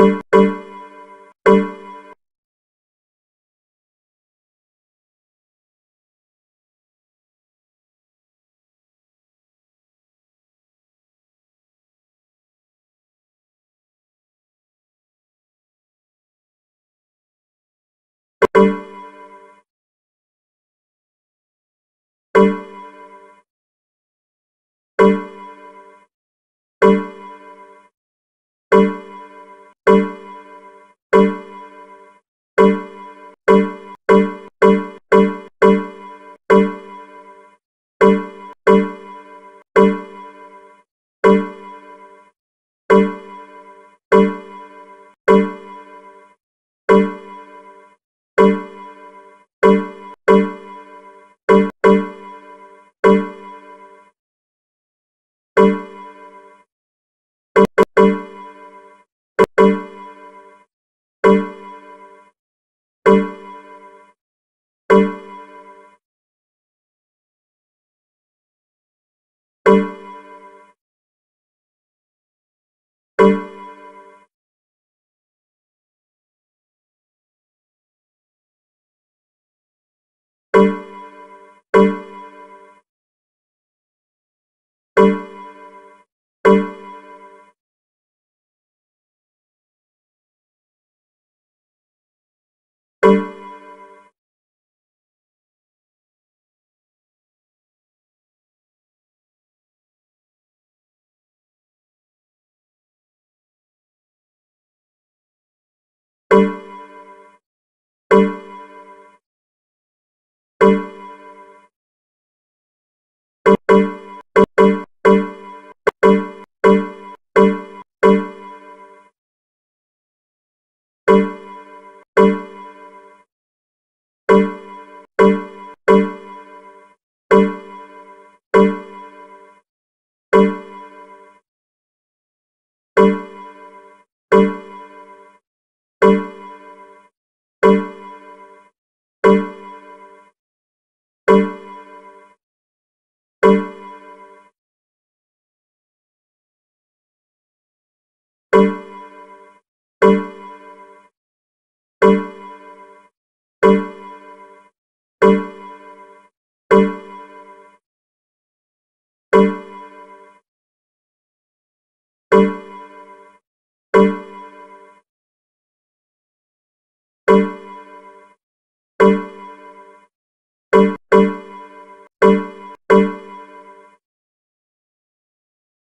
you thank you.